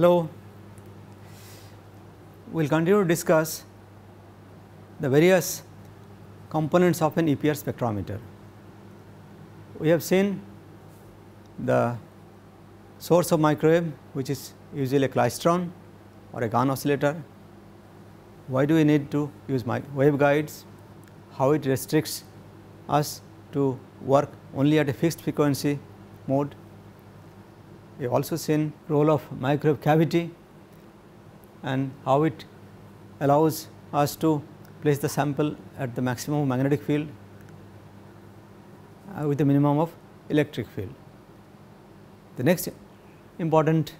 Hello, we will continue to discuss the various components of an EPR spectrometer. We have seen the source of microwave which is usually a klystron or a Gunn oscillator. Why do we need to use waveguides? How it restricts us to work only at a fixed frequency mode. We have also seen role of microwave cavity and how it allows us to place the sample at the maximum magnetic field uh, with the minimum of electric field. The next important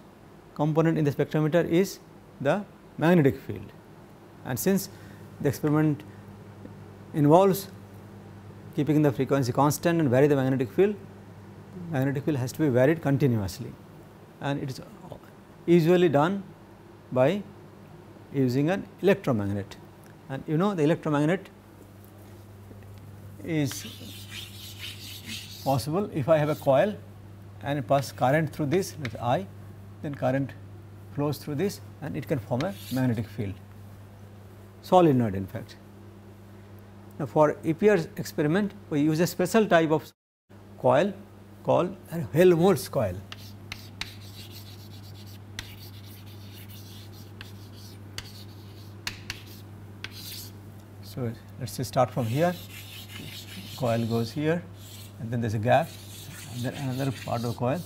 component in the spectrometer is the magnetic field and since the experiment involves keeping the frequency constant and vary the magnetic field, magnetic field has to be varied continuously and it is usually done by using an electromagnet and you know the electromagnet is possible if I have a coil and pass current through this us I then current flows through this and it can form a magnetic field solenoid in fact. Now, for EPR experiment we use a special type of coil called a Helmholtz coil. So, let us start from here, coil goes here and then there is a gap and then another part of coil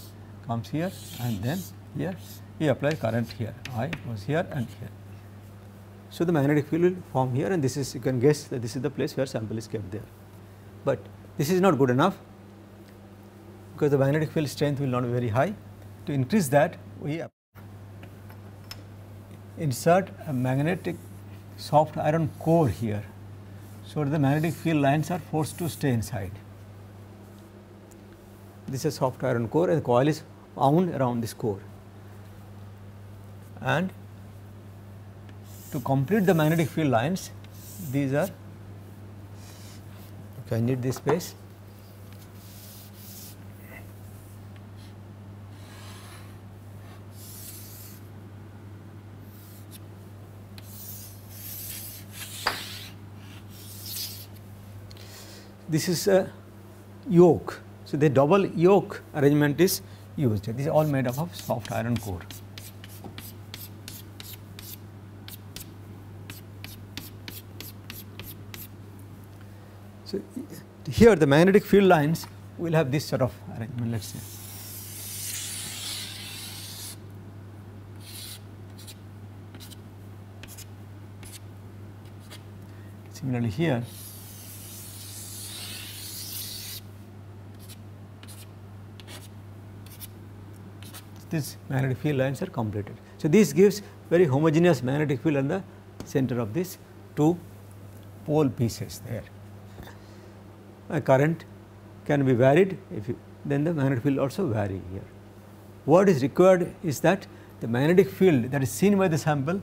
comes here and then here we apply current here I goes here and here. So, the magnetic field will form here and this is you can guess that this is the place where sample is kept there. But this is not good enough because the magnetic field strength will not be very high. To increase that we insert a magnetic soft iron core here. So, the magnetic field lines are forced to stay inside. This is soft iron core and the coil is wound around this core. And to complete the magnetic field lines, these are okay, I need this space. This is a yoke. So, the double yoke arrangement is used. This is all made up of soft iron core. So, here the magnetic field lines will have this sort of arrangement let us say. Similarly, here these magnetic field lines are completed. So, this gives very homogeneous magnetic field in the center of these two pole pieces there. A current can be varied if you, then the magnetic field also vary here. What is required is that the magnetic field that is seen by the sample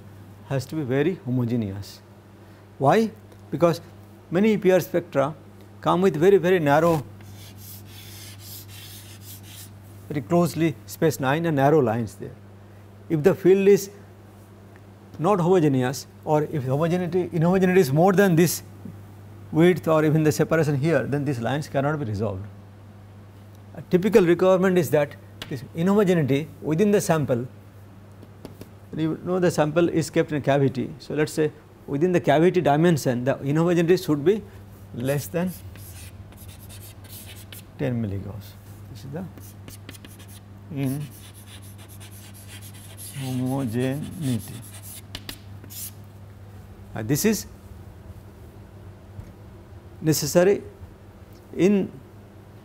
has to be very homogeneous. Why? Because many EPR spectra come with very very narrow very closely spaced line and narrow lines there. If the field is not homogeneous or if homogeneity inhomogeneity is more than this width or even the separation here then these lines cannot be resolved. A typical requirement is that this inhomogeneity within the sample you know the sample is kept in a cavity. So, let us say within the cavity dimension the inhomogeneity should be less than 10 milligauss. This is the in homogeneity. Uh, this is necessary in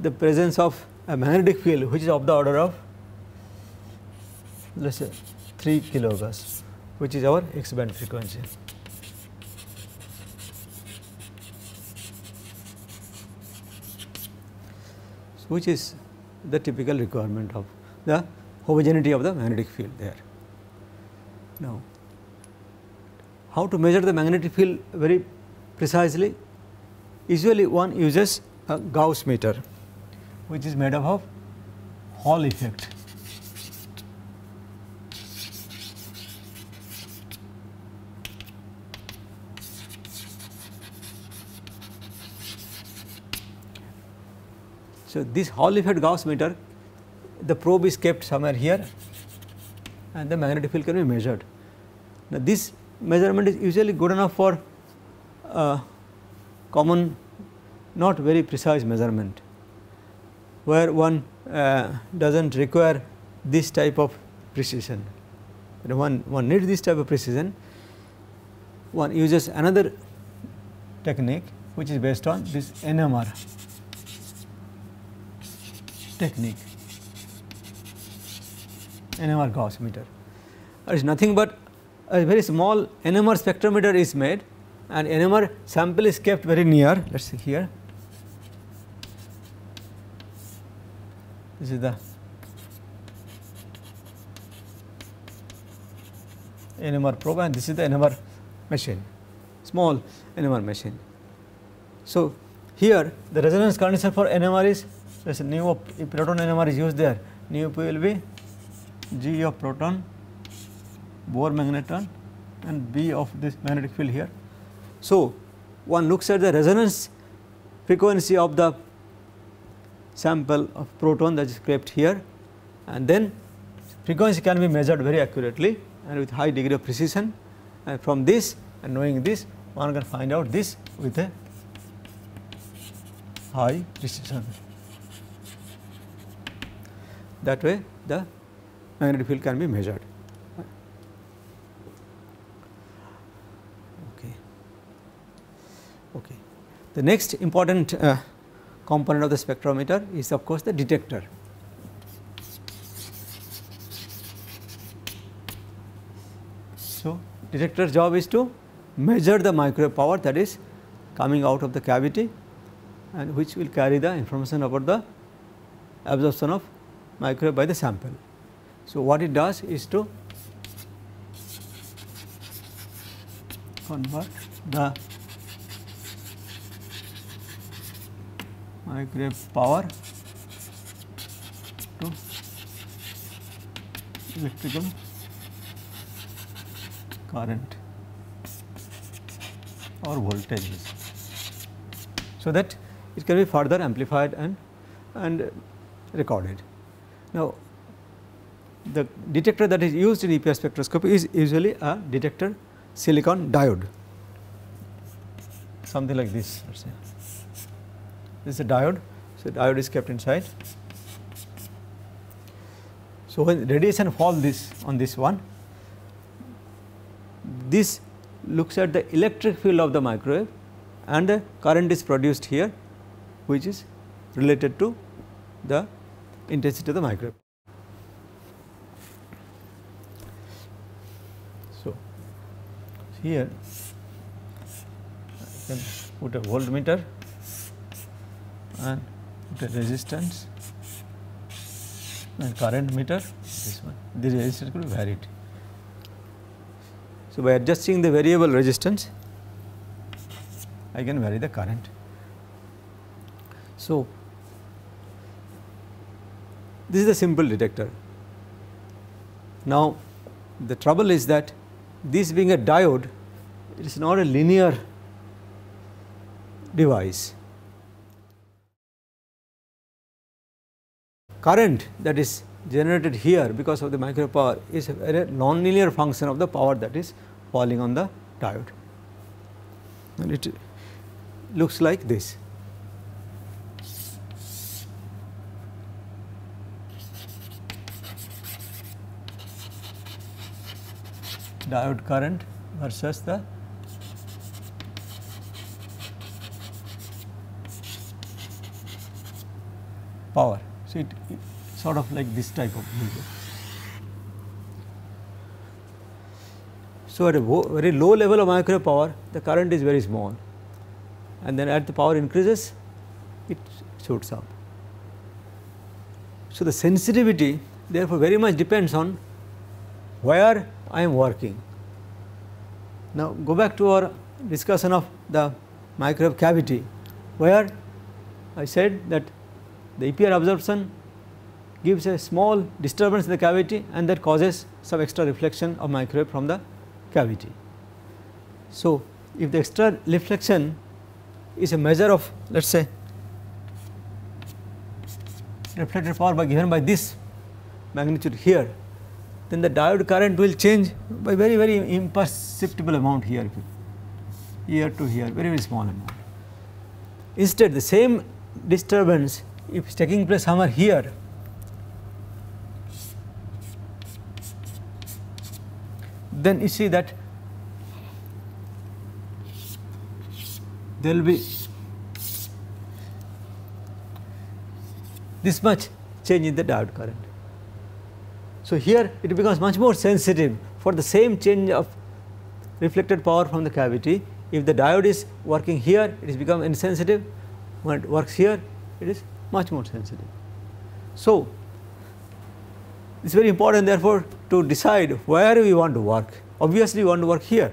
the presence of a magnetic field which is of the order of let us say 3 kilohertz which is our X band frequency. which is the typical requirement of the homogeneity of the magnetic field there. Now, how to measure the magnetic field very precisely? Usually one uses a Gauss meter which is made up of Hall effect. So, this Hall effect Gauss meter the probe is kept somewhere here and the magnetic field can be measured. Now, this measurement is usually good enough for uh, common not very precise measurement where one uh, does not require this type of precision. One, one needs this type of precision, one uses another technique which is based on this NMR technique, NMR Gauss meter. It is nothing but a very small NMR spectrometer is made and NMR sample is kept very near, let us see here. This is the NMR probe and this is the NMR machine, small NMR machine. So, here the resonance condition for NMR is say nu of if proton NMR is used there, p will be G of proton, Bohr magneton and B of this magnetic field here. So, one looks at the resonance frequency of the sample of proton that is kept here and then frequency can be measured very accurately and with high degree of precision and from this and knowing this one can find out this with a high precision. That way the magnetic field can be measured. Okay. Okay. The next important uh, component of the spectrometer is of course the detector. So, detector job is to measure the microwave power that is coming out of the cavity and which will carry the information about the absorption of microwave by the sample. So, what it does is to convert the microwave power to electrical current or voltages. So, that it can be further amplified and, and recorded. Now, the detector that is used in EPR spectroscopy is usually a detector silicon diode, something like this. This is a diode, so diode is kept inside. So, when radiation falls this on this one, this looks at the electric field of the microwave and the current is produced here which is related to the intensity of the microwave. So, here I can put a voltmeter and put a resistance and current meter this one the resistance could be varied. So, by adjusting the variable resistance I can vary the current. So, this is a simple detector. Now, the trouble is that this being a diode it is not a linear device. Current that is generated here because of the micro power is a very non-linear function of the power that is falling on the diode and it looks like this. diode current versus the power. So, it, it sort of like this type of behavior. So, at a very low level of micro power the current is very small and then as the power increases it shoots up. So, the sensitivity therefore very much depends on where I am working. Now, go back to our discussion of the microwave cavity where I said that the EPR absorption gives a small disturbance in the cavity and that causes some extra reflection of microwave from the cavity. So, if the extra reflection is a measure of let us say reflected power by given by this magnitude here, then the diode current will change by very very imperceptible amount here, here to here, very very small amount. Instead, the same disturbance if is taking place somewhere here, then you see that there will be this much change in the diode current. So, here it becomes much more sensitive for the same change of reflected power from the cavity. If the diode is working here, it is become insensitive. When it works here, it is much more sensitive. So, it is very important therefore to decide where we want to work. Obviously, we want to work here.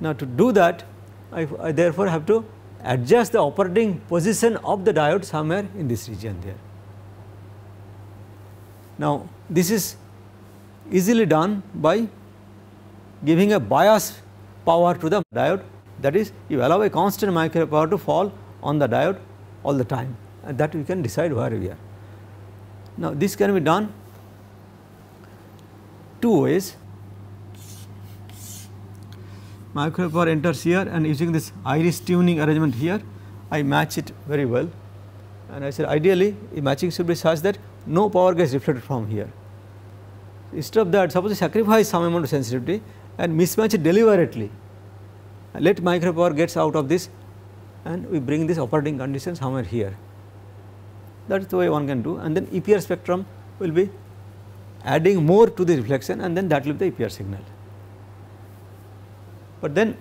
Now, to do that, I, I therefore have to adjust the operating position of the diode somewhere in this region there. Now, this is easily done by giving a bias power to the diode that is you allow a constant microwave power to fall on the diode all the time and that we can decide where we are. Now, this can be done two ways microwave power enters here and using this iris tuning arrangement here I match it very well and I said ideally matching should be such that no power gets reflected from here. Instead of that suppose I sacrifice some amount of sensitivity and mismatch it deliberately let microwave power gets out of this and we bring this operating condition somewhere here. That is the way one can do and then EPR spectrum will be adding more to the reflection and then that will be the EPR signal. But then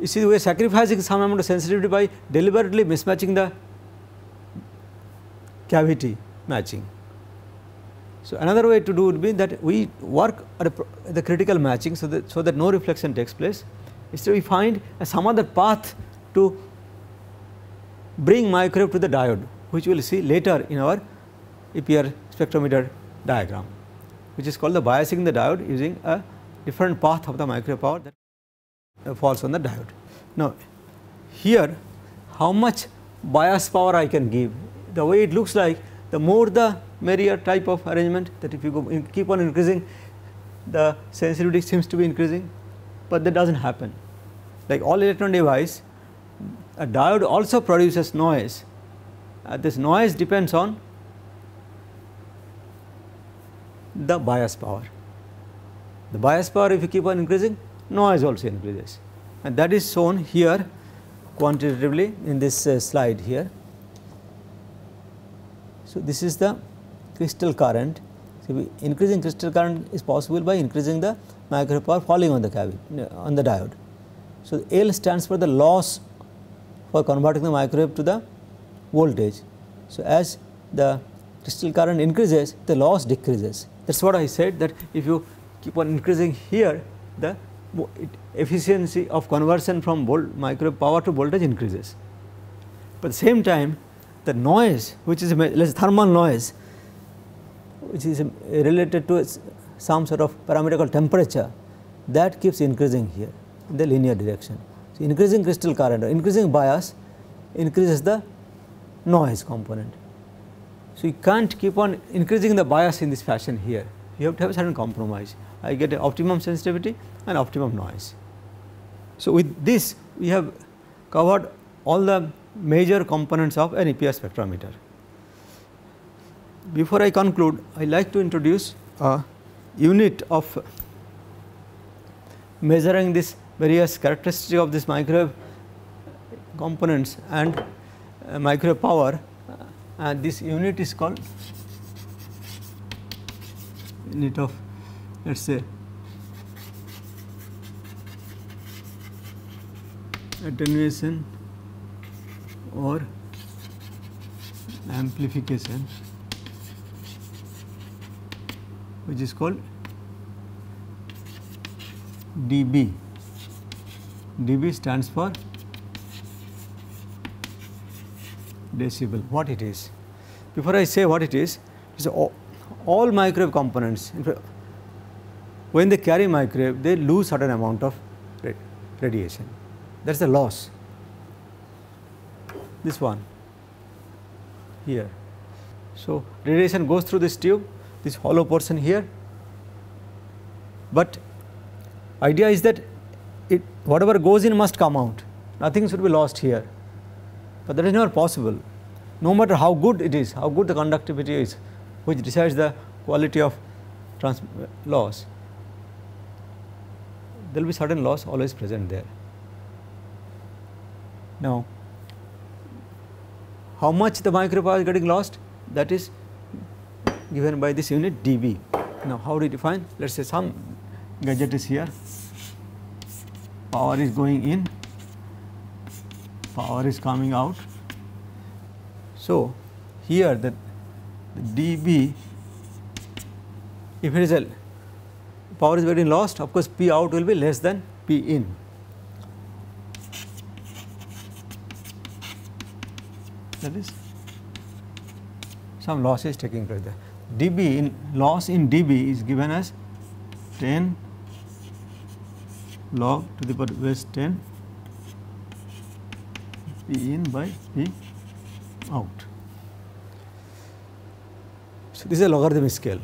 you see we are sacrificing some amount of sensitivity by deliberately mismatching the cavity matching. So, another way to do would be that we work at the critical matching so that so that no reflection takes place. Instead we find some other path to bring microwave to the diode which we will see later in our EPR spectrometer diagram which is called the biasing the diode using a different path of the microwave power that falls on the diode. Now, here how much bias power I can give the way it looks like the more the merrier type of arrangement that if you go in keep on increasing the sensitivity seems to be increasing, but that does not happen. Like all electron device a diode also produces noise. Uh, this noise depends on the bias power. The bias power if you keep on increasing noise also increases and that is shown here quantitatively in this uh, slide here. So, this is the crystal current. So, increasing crystal current is possible by increasing the micro power falling on the cavity on the diode. So, L stands for the loss for converting the microwave to the voltage. So, as the crystal current increases the loss decreases that is what I said that if you keep on increasing here the efficiency of conversion from volt microwave power to voltage increases. But at the same time the noise which is thermal noise which is um, related to some sort of parameter called temperature that keeps increasing here in the linear direction. So, increasing crystal current or increasing bias increases the noise component. So, you can't keep on increasing the bias in this fashion here, you have to have a certain compromise. I get an optimum sensitivity and optimum noise. So, with this we have covered all the major components of an EPR spectrometer. Before I conclude, I like to introduce a unit of measuring this various characteristics of this microwave components and uh, microwave power and this unit is called unit of let us say attenuation or amplification which is called dB. dB stands for decibel what it is. Before I say what it is, it is all, all microwave components when they carry microwave they lose certain amount of radiation that is the loss this one here. So, radiation goes through this tube, this hollow portion here, but idea is that it whatever goes in must come out, nothing should be lost here, but that is never possible. No matter how good it is, how good the conductivity is, which decides the quality of trans uh, loss, there will be certain loss always present there. Now, how much the micropower is getting lost that is given by this unit dB. Now, how do you define? Let us say some gadget is here, power is going in, power is coming out. So, here the, the dB if it is a power is getting lost of course P out will be less than P in. That is some loss is taking place there. dB in loss in dB is given as 10 log to the power base 10 P in by P out. So, this is a logarithmic scale.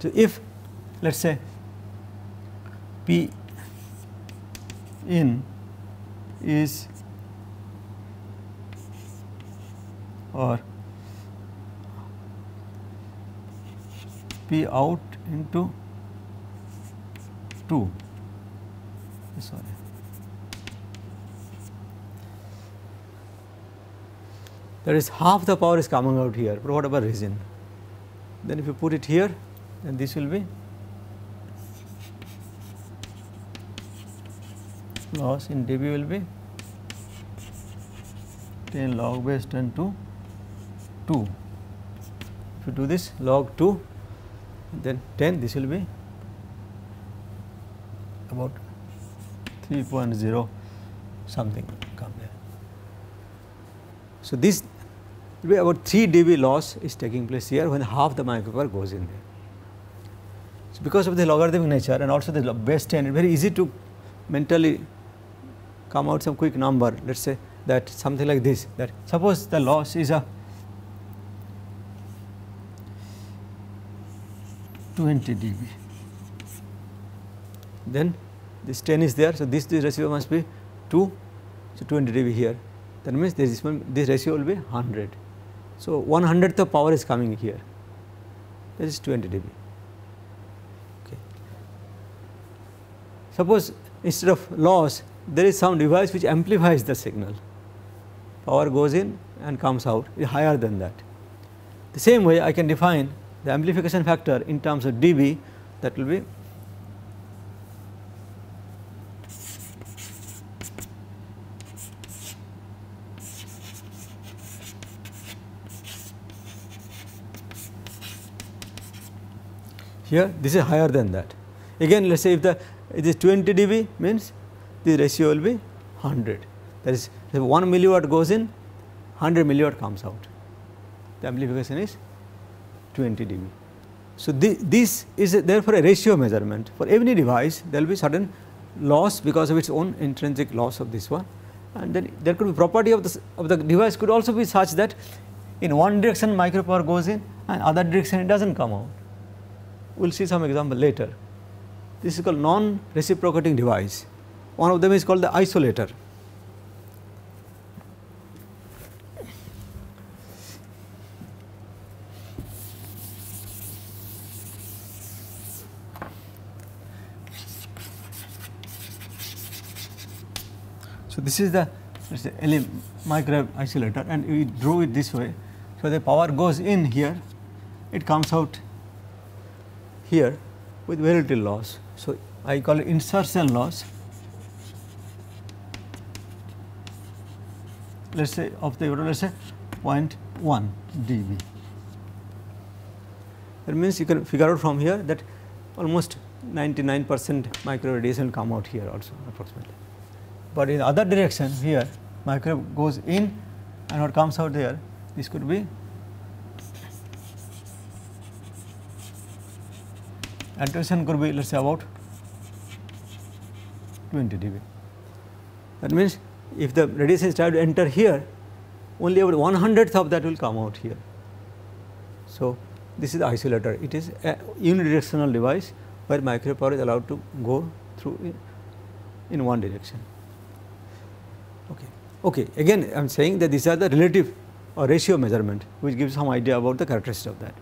So, if let us say P in is or P out into 2 sorry. That is half the power is coming out here for whatever reason then if you put it here then this will be loss. In dB will be 10 log base 10 to 2. If you do this log 2 then 10 this will be about 3.0 something come there. So, this about 3 dB loss is taking place here when half the micropower goes in there. So, because of the logarithmic nature and also the base 10 it is very easy to mentally come out some quick number let us say that something like this that suppose the loss is a 20 dB then this 10 is there. So, this, this ratio must be 2 so 20 dB here that means this one this ratio will be 100. So, 1 hundredth of power is coming here that is 20 dB. Okay. Suppose instead of loss there is some device which amplifies the signal power goes in and comes out is higher than that. The same way I can define the amplification factor in terms of dB that will be here this is higher than that. Again let us say if the it is 20 dB means the ratio will be 100 that is if 1 milliwatt goes in 100 milliwatt comes out the amplification is 20 dB. So, this is a, therefore a ratio measurement for every device there will be certain loss because of its own intrinsic loss of this one and then there could be property of the, of the device could also be such that in one direction micropower goes in and other direction it does not come out. We will see some example later. This is called non-reciprocating device. One of them is called the isolator. So, this is the let micro isolator and we drew it this way. So, the power goes in here, it comes out here with very little loss. So, I call it insertion loss let us say of the let us say 0.1 dB. That means you can figure out from here that almost 99 percent micro radiation come out here also approximately but in the other direction here microwave goes in and what comes out there this could be attenuation could be let us say about 20 dB. That means if the radiation trying to enter here only about one hundredth of that will come out here. So, this is the isolator it is a unidirectional device where microwave power is allowed to go through in, in one direction. Okay. okay. Again I am saying that these are the relative or ratio measurement which gives some idea about the characteristic of that.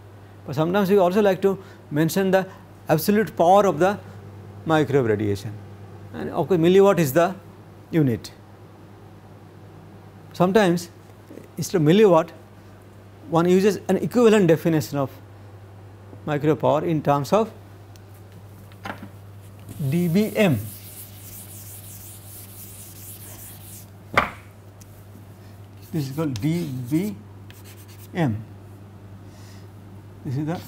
But sometimes we also like to mention the absolute power of the microwave radiation and of course milliwatt is the unit. Sometimes instead of milliwatt one uses an equivalent definition of microwave power in terms of dBm. This is called dBm. This is the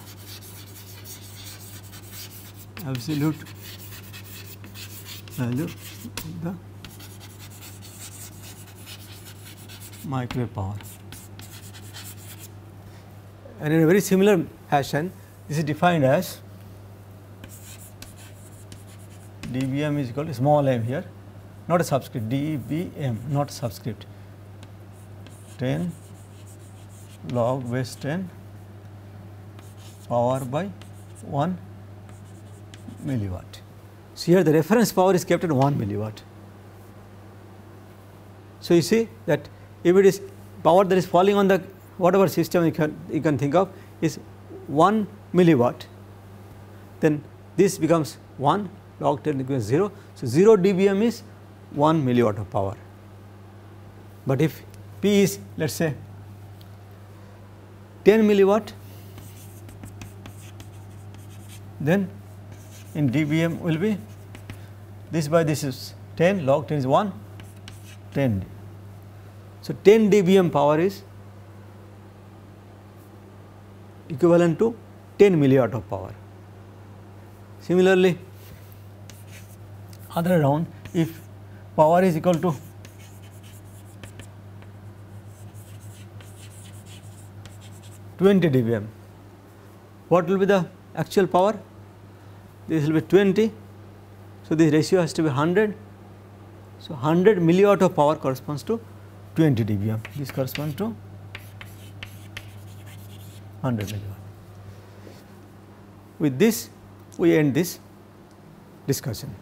absolute value of the microwave power. And in a very similar fashion, this is defined as dBm is equal to small m here, not a subscript, dBm, not subscript, 10 log base 10 power by 1 milliwatt. So, here the reference power is kept at 1 milliwatt. So, you see that if it is power that is falling on the whatever system you can, you can think of is 1 milliwatt, then this becomes 1 log 10 equals 0. So, 0 dBm is 1 milliwatt of power. But if P is let us say 10 milliwatt, then in dBm will be this by this is 10 log 10 is 1 10 so 10 dBm power is equivalent to 10 milliwatt of power similarly other round if power is equal to Twenty dBm, what will be the actual power? This will be 20. So, this ratio has to be 100. So, 100 milliwatt of power corresponds to 20 dBm. This corresponds to 100 milliwatt. With this, we end this discussion.